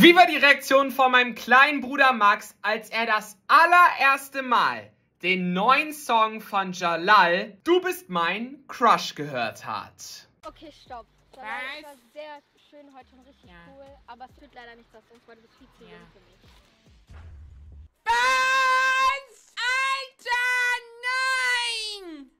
Wie war die Reaktion von meinem kleinen Bruder Max, als er das allererste Mal den neuen Song von Jalal, Du bist mein Crush, gehört hat? Okay, stopp. Das Was? war sehr schön heute und richtig Ja. cool, aber es wird leider nicht das, sonst war das viel zu Ja. jung für mich.